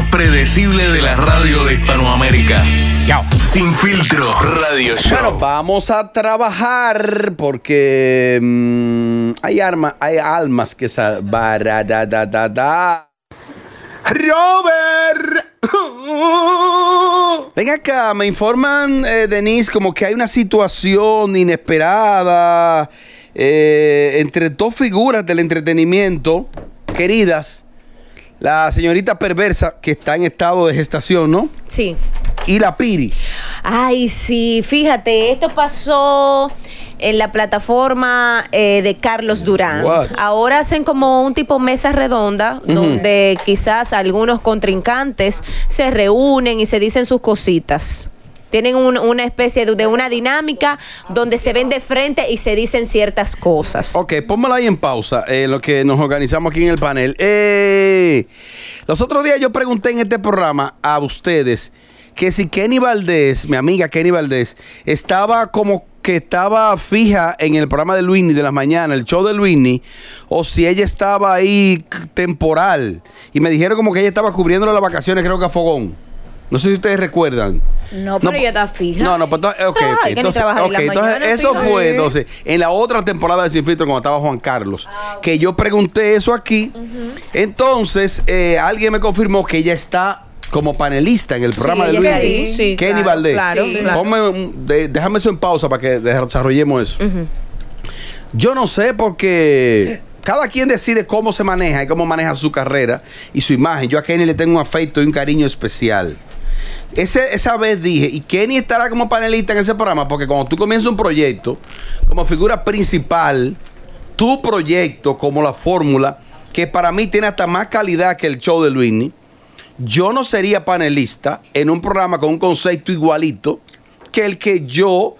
menos predecible de la radio de Hispanoamérica. Sin filtro, radio show. Bueno, vamos a trabajar porque mm, hay, arma, hay almas que salvar. Da, da, da, da, da. Robert. Ven acá, me informan, eh, Denise, como que hay una situación inesperada eh, entre dos figuras del entretenimiento queridas. La señorita perversa que está en estado de gestación, ¿no? Sí. Y la Piri. Ay, sí, fíjate, esto pasó en la plataforma eh, de Carlos Durán. What? Ahora hacen como un tipo mesa redonda, donde quizás algunos contrincantes se reúnen y se dicen sus cositas. Tienen un- una especie de, una dinámica donde se ven de frente y se dicen ciertas cosas. Ok, pónmela ahí en pausa, eh, lo que nos organizamos aquí en el panel. Eh, los otros días yo pregunté en este programa a ustedes que si Kenny Valdés, mi amiga Kenny Valdés, estaba como que estaba fija en el programa de Luini de las mañanas, el show de Luini, o si ella estaba ahí temporal. Y me dijeron como que ella estaba cubriéndole las vacaciones, creo que a Fogón. No sé si ustedes recuerdan. No, pero No, ella está fija. No, no, pues entonces, ok, Trabaja, ok, que ni entonces, entonces eso fue entonces en la otra temporada de Sin Filtro cuando estaba Juan Carlos, que yo pregunté eso aquí. Entonces, eh, alguien me confirmó que ella está como panelista en el programa de Luis. ahí. Sí, Kenny claro, Valdés. claro, Sí. claro. Ponme de- déjame eso en pausa para que desarrollemos eso. Yo no sé porque cada quien decide cómo se maneja y cómo maneja su carrera y su imagen. Yo a Kenny le tengo un afecto y un cariño especial. Esa vez dije, y Kenny estará como panelista en ese programa, porque cuando tú comienzas un proyecto, como figura principal, tu proyecto como la fórmula, que para mí tiene hasta más calidad que el show de Luini, yo no sería panelista en un programa con un concepto igualito que el que yo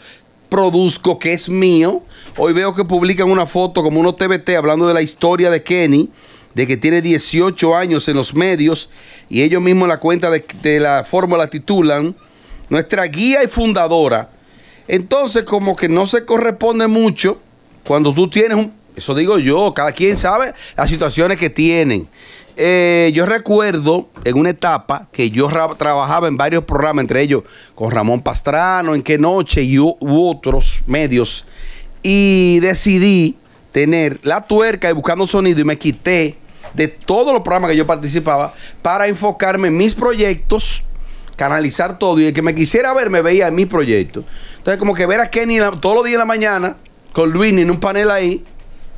produzco, que es mío. Hoy veo que publican una foto como unos TBT hablando de la historia de Kenny, de que tiene 18 años en los medios y ellos mismos la cuenta de, la fórmula titulan nuestra guía y fundadora. Entonces como que no se corresponde mucho cuando tú tienes un... Eso digo yo, cada quien sabe las situaciones que tienen. Eh, yo recuerdo en una etapa que yo ra- trabajaba en varios programas, entre ellos con Ramón Pastrano, en qué noche y u otros medios, y decidí tener la tuerca y buscando sonido y me quité de todos los programas que yo participaba para enfocarme en mis proyectos, canalizar todo y el que me quisiera ver me veía en mis proyectos. Entonces como que ver a Kenny todos los días en la mañana con Luis en un panel ahí,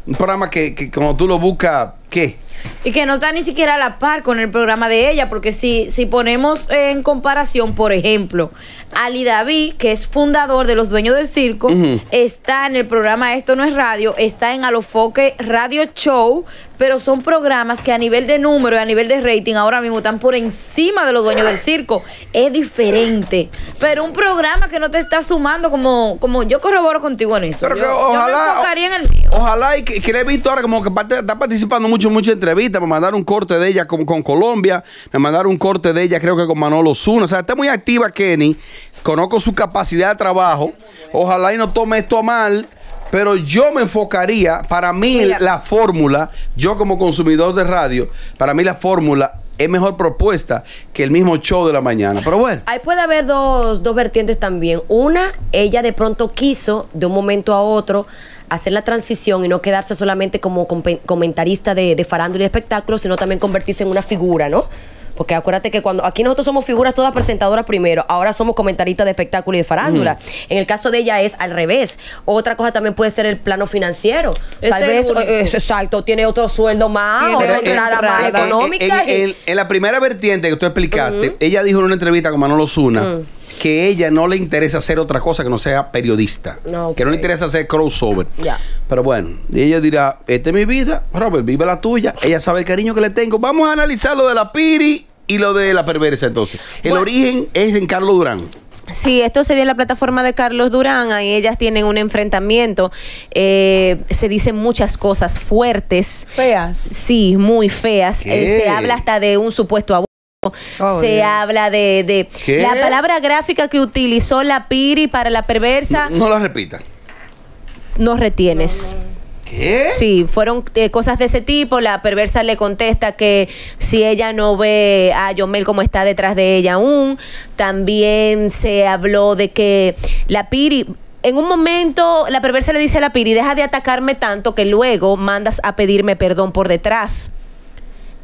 un programa que, que cuando tú lo buscas, ¿qué? Y que no está ni siquiera a la par con el programa de ella, porque si, si ponemos en comparación, por ejemplo, Ali David, que es fundador de los dueños del circo, está en el programa Esto no es radio, está en Alofoque Radio Show, pero son programas que a nivel de número y a nivel de rating ahora mismo están por encima de los dueños del circo. Es diferente. Pero un programa que no te está sumando como, como yo corroboro contigo en eso. Pero yo, que yo me ojalá. enfocaría en el mío. Ojalá y que, que le he visto ahora como que parte- está participando mucho en muchas entrevistas. Me mandaron un corte de ella con, con Colombia. Me mandaron un corte de ella, creo que con Manolo Zuna. O sea, está muy activa Kenny. Conozco su capacidad de trabajo. Ojalá y no tome esto a mal. Pero yo me enfocaría, para mí Mira. la fórmula, yo como consumidor de radio, para mí la fórmula es mejor propuesta que el mismo show de la mañana. Pero bueno. Ahí puede haber dos, dos vertientes también. Una, ella de pronto quiso de un momento a otro hacer la transición y no quedarse solamente como comentarista de, de farándula y espectáculos, sino también convertirse en una figura, ¿no? Porque acuérdate que cuando aquí nosotros somos figuras todas presentadoras primero, ahora somos comentaristas de espectáculo y de farándula. En el caso de ella es al revés. Otra cosa también puede ser el plano financiero. Es Tal vez, eh, exacto, tiene otro sueldo más, otra otra entrada más económica. En, en- en la primera vertiente que tú explicaste, ella dijo en una entrevista con Manolo Zuna que ella no le interesa hacer otra cosa que no sea periodista. No, ok. Que no le interesa hacer crossover. Ya. Pero bueno, y ella dirá, esta es mi vida, Robert, vive la tuya. Ella sabe el cariño que le tengo. Vamos a analizar lo de la Piri y lo de la perversa entonces. El Bueno. origen es en Carlos Durán. Sí, esto se dio en la plataforma de Carlos Durán, ahí ellas tienen un enfrentamiento, eh, se dicen muchas cosas fuertes, Feas. sí, muy feas. Eh, se habla hasta de un supuesto abuso. Oh, se Dios. habla de, de ¿Qué? la palabra gráfica que utilizó la Piri para la perversa, No la repita. no retienes. ¿Qué? Sí, fueron eh, cosas de ese tipo. La perversa le contesta que si ella no ve a Yomel como está detrás de ella aún. También se habló de que la Piri. En un momento, la perversa le dice a la Piri, deja de atacarme tanto que luego mandas a pedirme perdón por detrás.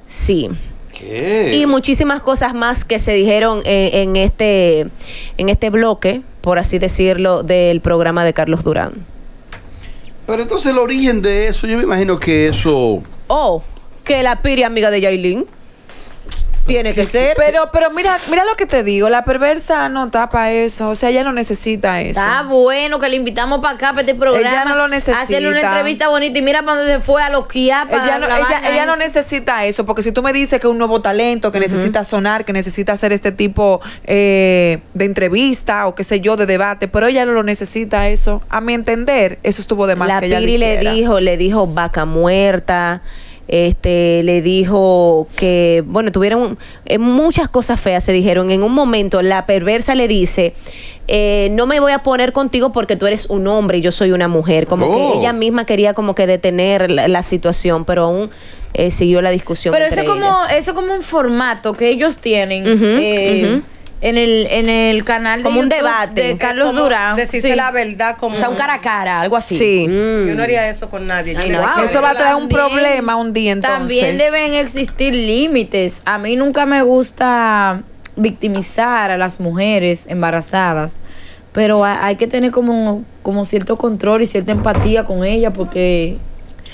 Sí. ¿Qué? Y muchísimas cosas más que se dijeron eh, en, este, en este bloque, por así decirlo, del programa de Carlos Durán. Pero entonces el origen de eso, yo me imagino que eso... Oh, que la Piri amiga de Yailin. Tiene que ser. Pero, pero mira, mira lo que te digo, la perversa no tapa eso, o sea, ella no necesita eso. Está bueno que le invitamos para acá, para este programa. Ella no lo necesita. Hacerle una entrevista bonita y mira para dónde se fue a los para Ella no, la ella, ella no necesita eso, porque si tú me dices que es un nuevo talento, que necesita sonar, que necesita hacer este tipo eh, de entrevista o qué sé yo, de debate, pero ella no lo necesita eso. A mi entender, eso estuvo de más la que ella Piri le dijo, le dijo vaca muerta. Este le dijo que, bueno, tuvieron eh, muchas cosas feas, se dijeron. En un momento, la perversa le dice: eh, No me voy a poner contigo porque tú eres un hombre y yo soy una mujer. Como Oh. que ella misma quería, como que detener la, la situación, pero aún eh, siguió la discusión. Pero eso entre es como, ellas. eso es como un formato que ellos tienen eh. En el en el canal de Como un YouTube debate. de Carlos Como Durán. Decirse Sí. la verdad como... O sea, un cara a cara, algo así. Sí. Yo no haría eso con nadie. Ay, no, wow. Eso va a traer un problema un día entonces. También deben existir límites. A mí nunca me gusta victimizar a las mujeres embarazadas, pero ha- hay que tener como, como cierto control y cierta empatía con ellas porque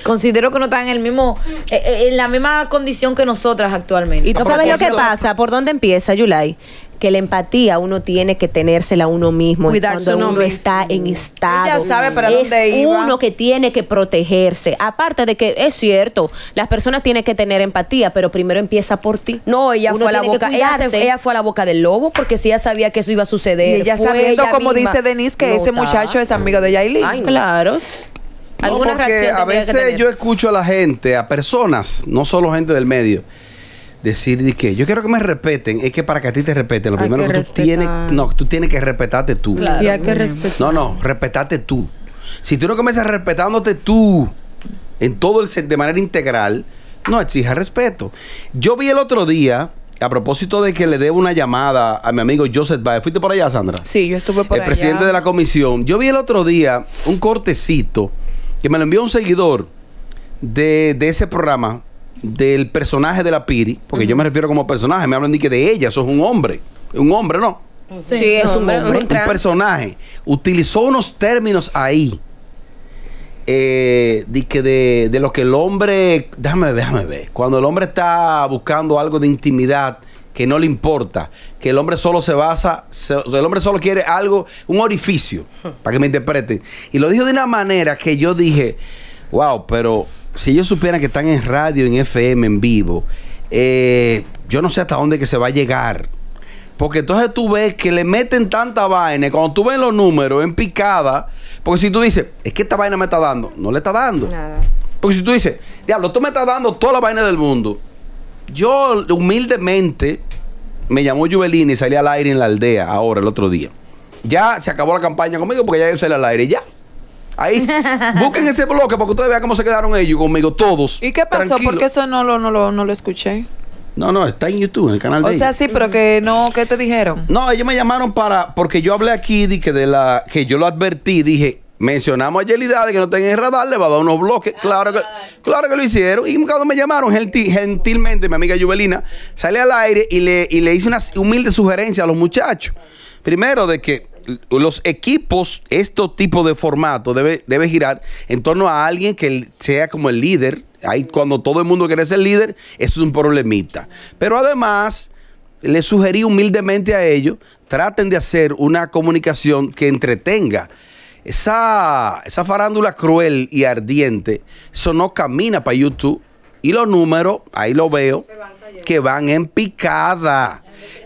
considero que no están en el mismo eh, eh, en la misma condición que nosotras actualmente. ¿Y tú Ah, sabes lo que pasa? ¿Por dónde empieza, Yulai? Que la empatía uno tiene que tenérsela a uno mismo. es Cuidarse cuando uno uno mismo. está en estado. Ella sabe para es dónde iba. uno que tiene que protegerse. Aparte de que es cierto, las personas tienen que tener empatía, pero primero empieza por ti. No, ella Uno fue a la boca, ella, se- cuidarse. ella fue a la boca del lobo porque si ella sabía que eso iba a suceder. Y ella fue sabiendo, ella como misma. dice Denise, que No, ese está. muchacho es amigo de Yailin. Ay, no. Claro. No, ¿Alguna porque reacción a que veces yo escucho a la gente, a personas, no solo gente del medio, decir de que yo quiero que me respeten. Es que para que a ti te respeten, lo Hay primero que que, tú respetar. tienes, no, tú tienes que respetarte tú. Y hay que respetar. No, no, respetarte tú. Si tú no comienzas respetándote tú en todo el set de manera integral, no exija respeto. Yo vi el otro día, a propósito de que le debo una llamada a mi amigo Joseph Baez. ¿Fuiste por allá, Sandra? Sí, yo estuve por el allá. presidente de la comisión. Yo vi el otro día un cortecito que me lo envió un seguidor de, de ese programa, del personaje de la Piri, porque yo me refiero como personaje, me hablan de que de ella, eso es un hombre, un hombre, ¿no? Sí, es un, hombre, un personaje. Utilizó unos términos ahí. eh, de, que de, de lo que el hombre. Déjame ver, déjame ver. Cuando el hombre está buscando algo de intimidad que no le importa, que el hombre solo se basa, se- el hombre solo quiere algo, un orificio, para que me interpreten. Y lo dijo de una manera que yo dije, wow, pero si ellos supieran que están en radio, en FM, en vivo, eh, yo no sé hasta dónde que se va a llegar. Porque entonces tú ves que le meten tanta vaina. Cuando tú ves los números en picada. Porque si tú dices, es que esta vaina me está dando. No le está dando. Porque si tú dices, diablo, tú me estás dando toda la vaina del mundo. Yo humildemente me llamó Juvelina y salí al aire en la aldea ahora, el otro día. Ya se acabó la campaña conmigo porque ya yo salí al aire. Ya. Ahí. Busquen ese bloque para que ustedes vean cómo se quedaron ellos conmigo, todos. ¿Y qué pasó? Tranquilo. Porque eso no lo, no, lo, no lo escuché. No, no, está en YouTube, en el canal de O sea, ellos. sí, pero que no, ¿qué te dijeron? No, ellos me llamaron para. Porque yo hablé aquí de que de la. Que yo lo advertí, dije. Mencionamos a Yelida de que no tenga en radar, le va a dar unos bloques. Claro que, claro que lo hicieron. Y cuando me llamaron, gentil- gentilmente, mi amiga Juvelina, sale al aire y le, y le hice una humilde sugerencia a los muchachos. Primero, de que los equipos, este tipo de formato, debe, debe girar en torno a alguien que sea como el líder. Ahí, cuando todo el mundo quiere ser líder, eso es un problemita. Pero además, le sugerí humildemente a ellos, traten de hacer una comunicación que entretenga. Esa, esa farándula cruel y ardiente, eso no camina para YouTube. Y los números, ahí lo veo, que van en picada.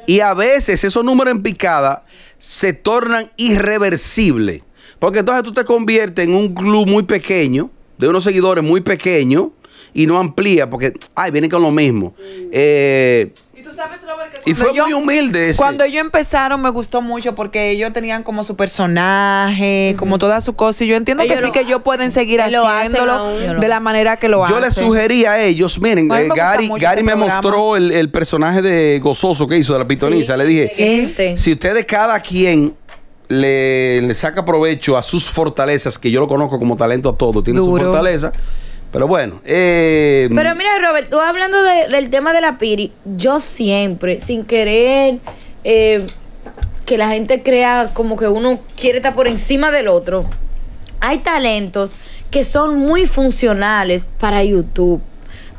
Y a veces esos números en picada se tornan irreversibles. Porque entonces tú te conviertes en un club muy pequeño, de unos seguidores muy pequeños, y no amplía porque, ay, viene con lo mismo. Eh, Y tú sabes, Robert, que y fue muy humilde ese. Cuando ellos empezaron me gustó mucho porque ellos tenían como su personaje, como toda su cosa. Y yo entiendo Ellos que sí que ellos pueden seguir haciéndolo de la manera que lo Yo hacen. les sugerí a ellos, miren, A eh, Gary, Gary me programa. mostró el, el personaje de Gozoso que hizo de la pitoniza. Le dije, Gente. si ustedes cada quien le, le saca provecho a sus fortalezas, que yo lo conozco como talento a todo, tiene su Duro. fortaleza. Pero bueno, eh, Pero mira, Robert, tú hablando de- del tema de la Piri, yo siempre, sin querer eh, que la gente crea como que uno quiere estar por encima del otro, hay talentos que son muy funcionales para YouTube.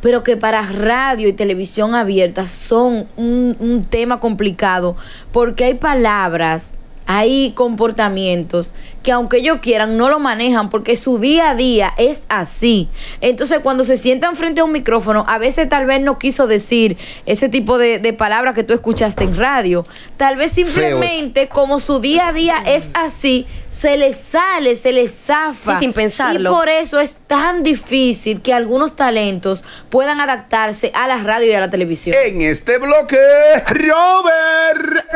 Pero que para radio y televisión abierta son un, un tema complicado porque hay palabras hay comportamientos que aunque ellos quieran no lo manejan porque su día a día es así. Entonces cuando se sientan frente a un micrófono, a veces tal vez no quiso decir ese tipo de, de palabras que tú escuchaste en radio. Tal vez simplemente como su día a día es así, se les sale, se les zafa. Sí, sin pensarlo. Y por eso es tan difícil que algunos talentos puedan adaptarse a la radio y a la televisión. en este bloque, Robert.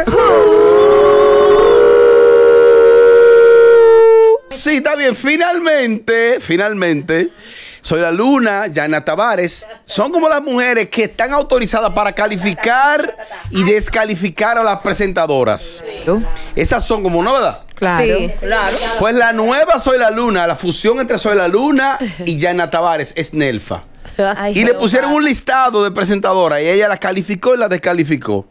Sí, está bien. Finalmente, finalmente, soy la Luna, Yana Tavares. Son como las mujeres que están autorizadas para calificar y descalificar a las presentadoras. Esas son como, ¿no, verdad? Claro. Sí. Claro. Pues la nueva Soy la Luna, la fusión entre Soy la Luna y Yana Tavares es Nelfa. Ay, Y le pusieron un listado de presentadoras y ella las calificó y las descalificó.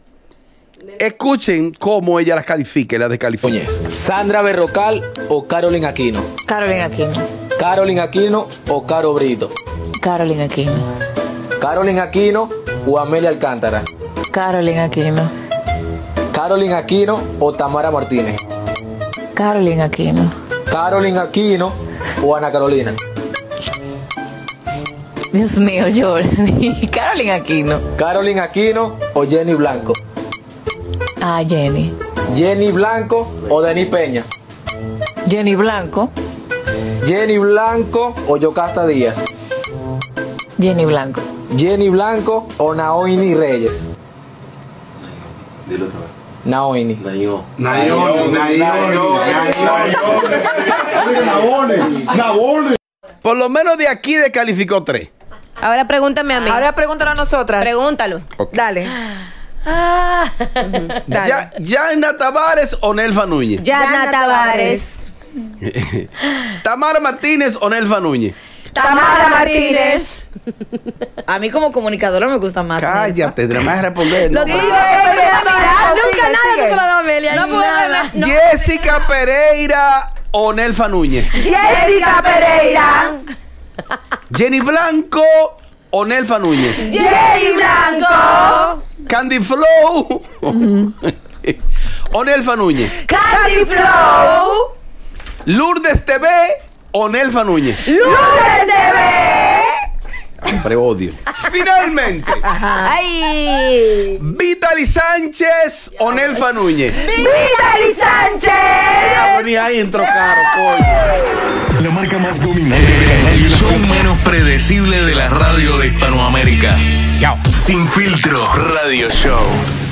Escuchen cómo ella las califica y las descalifica. Sandra Berrocal o Carolyn Aquino. Carolina Aquino. Carolyn Aquino o Caro Brito. Carolina Aquino. Carolyn Aquino o Amelia Alcántara. Carolina Aquino. Carolyn Aquino o Tamara Martínez. Carolina Aquino. Carolyn Aquino o Ana Carolina. Dios mío, Jordi. Carolina Aquino. Carolyn Aquino o Jenny Blanco. Ah, Jenny. Jenny Blanco o Denis Peña. Jenny Blanco. Jenny Blanco o Yocasta Díaz. Jenny Blanco. Jenny Blanco o Naoini Reyes. Dilo otra vez. Naoini. Nayo. Por lo menos de aquí descalificó tres. Ahora pregúntame a mí. Ahora pregúntalo a nosotras. Pregúntalo. Dale. Ah. Ya, Yana Tavares o Nelfa Núñez. Yana Tavares. Tamara Martínez o Nelfa Núñez. Tamara Martínez. A mí como comunicadora me gusta más. Cállate, te vas a responder. Lo No, digo, nunca nada se lo da Amelia. No puedo. Jessica Pereira o Nelfa Núñez. Jessica Pereira. Jenny Blanco o Nelfa Núñez. Jerry Blanco. Candy Flow o Nelfa Núñez. Candy Flow. Lourdes TV o Nelfa Núñez. Lunes TV. Hombre, odio. Finalmente, Ay. Vitaly Sánchez o Nelfa Núñez. Vitaly Sánchez. Ni ahí entró caro, coño. La marca más dominante de la radio. Show menos predecible de la radio de Hispanoamérica. Sin filtro, radio show.